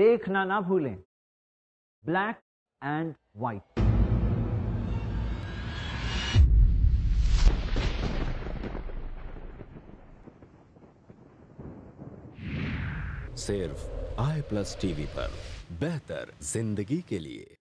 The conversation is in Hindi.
देखना ना भूलें। ब्लैक एंड व्हाइट सिर्फ़ आई प्लस टीवी पर बेहतर ज़िंदगी के लिए।